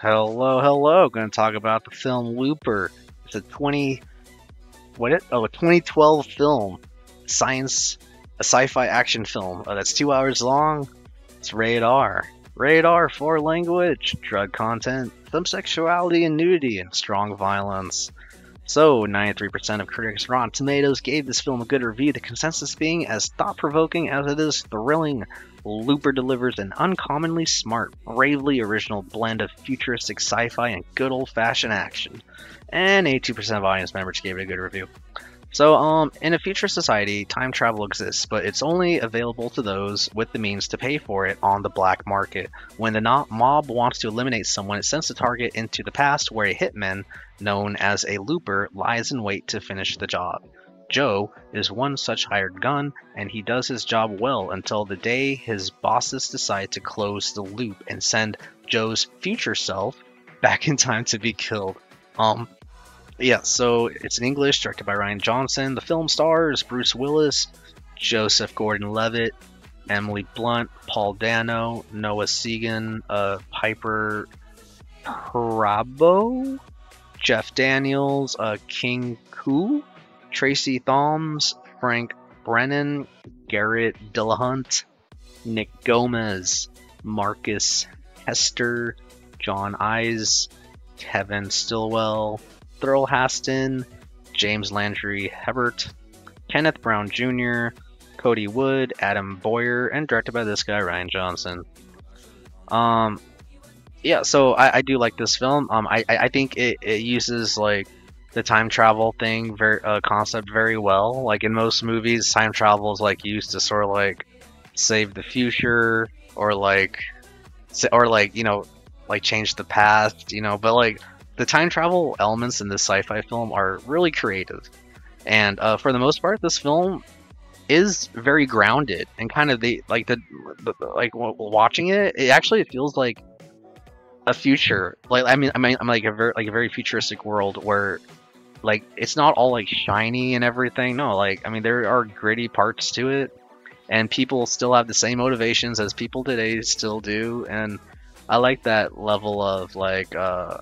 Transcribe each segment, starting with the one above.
Hello, hello. Going to talk about the film Looper. It's a 20 what it? Oh, a 2012 film, science, a sci-fi action film uh, that's two hours long. It's rated R. Rated R for language, drug content, some sexuality and nudity, and strong violence. So, 93% of critics Rotten Tomatoes gave this film a good review, the consensus being as thought provoking as it is thrilling. Looper delivers an uncommonly smart, bravely original blend of futuristic sci fi and good old fashioned action. And 82% of audience members gave it a good review. So, um, in a future society, time travel exists, but it's only available to those with the means to pay for it on the black market. When the mob wants to eliminate someone, it sends the target into the past where a hitman, known as a looper, lies in wait to finish the job. Joe is one such hired gun, and he does his job well until the day his bosses decide to close the loop and send Joe's future self back in time to be killed. Um, yeah, so it's in English, directed by Rian Johnson. The film stars Bruce Willis, Joseph Gordon-Levitt, Emily Blunt, Paul Dano, Noah Segan, uh, Piper Perabo, Jeff Daniels, uh, King Koo, Tracy Thoms, Frank Brennan, Garrett Dillahunt, Nick Gomez, Marcus Hester, Jon Eyez, Kevin Stillwell, Thirl Haston, James Landry Hebert, Kenneth Brown Jr., Cody Wood, Adam Boyer, and directed by this guy Rian Johnson. Um, yeah, so I, I do like this film. Um, I, I think it, it uses like the time travel thing very uh, concept very well. Like in most movies, time travel is like used to sort of like save the future or like or like you know like change the past, you know. But like the time travel elements in this sci-fi film are really creative, and uh, for the most part, this film is very grounded and kind of the like the, the like watching it. It actually feels like a future. Like I mean, I mean, I'm like a very like a very futuristic world where like it's not all like shiny and everything. No, like I mean, there are gritty parts to it, and people still have the same motivations as people today still do, and I like that level of like uh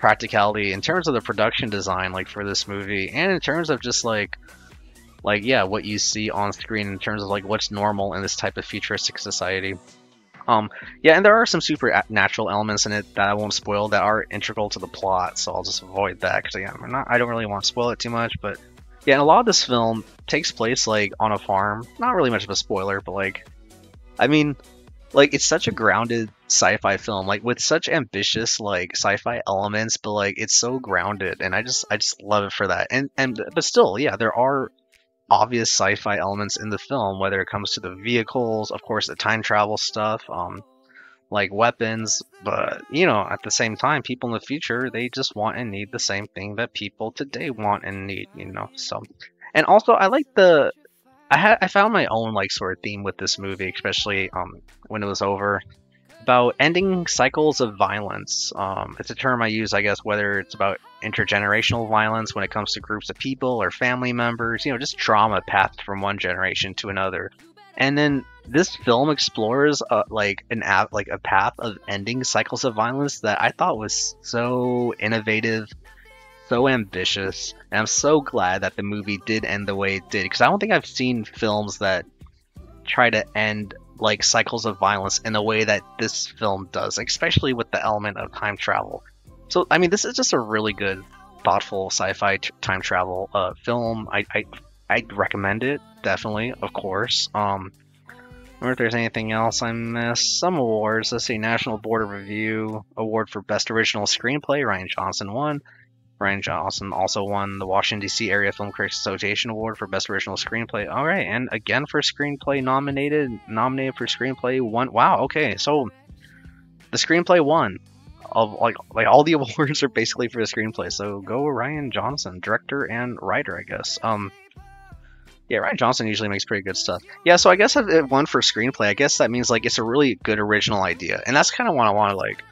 practicality in terms of the production design like for this movie and in terms of just like like yeah what you see on screen in terms of like what's normal in this type of futuristic society. Um yeah and there are some supernatural elements in it that i won't spoil that are integral to the plot so i'll just avoid that because yeah, I'm not, i don't really want to spoil it too much but yeah and a lot of this film takes place like on a farm. Not really much of a spoiler but like i mean like it's such a grounded sci-fi film like with such ambitious like sci-fi elements but like it's so grounded and i just i just love it for that. And and but still yeah there are obvious sci-fi elements in the film whether it comes to the vehicles of course the time travel stuff um like weapons but you know at the same time people in the future they just want and need the same thing that people today want and need you know so. And also i like the I had I found my own like sort of theme with this movie, especially um when it was over, about ending cycles of violence. Um, it's a term I use, I guess, whether it's about intergenerational violence when it comes to groups of people or family members, you know, just trauma passed from one generation to another. And then this film explores uh, like an app, like a path of ending cycles of violence that I thought was so innovative so ambitious, and I'm so glad that the movie did end the way it did because I don't think I've seen films that try to end like cycles of violence in the way that this film does, especially with the element of time travel. So, I mean, this is just a really good, thoughtful sci-fi t- time travel uh, film. I, I I'd recommend it definitely, of course. Um, I wonder if there's anything else I missed. Some awards. Let's see, National Board of Review Award for Best Original Screenplay. Rian Johnson won. Rian Johnson also won the Washington D.C. Area Film Critics Association Award for Best Original Screenplay. All right, and again for screenplay nominated, nominated for screenplay one. Wow, okay, so the screenplay won. Of like like all the awards are basically for the screenplay. So go Rian Johnson, director and writer, I guess. Um, yeah, Rian Johnson usually makes pretty good stuff. Yeah, so I guess if it won for screenplay, I guess that means like it's a really good original idea, and that's kind of what I want to like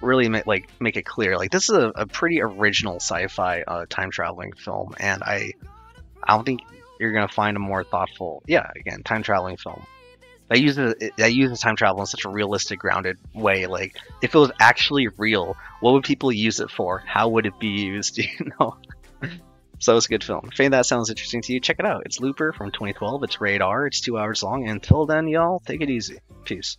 really make, like make it clear like this is a, a pretty original sci-fi uh, time traveling film and i i don't think you're gonna find a more thoughtful yeah again time traveling film I use it. I use time travel in such a realistic, grounded way. Like, if it was actually real, what would people use it for? How would it be used? You know. so it's a good film. If any of that sounds interesting to you, check it out. It's Looper from 2012. It's radar It's two hours long. Until then, y'all, take it easy. Peace.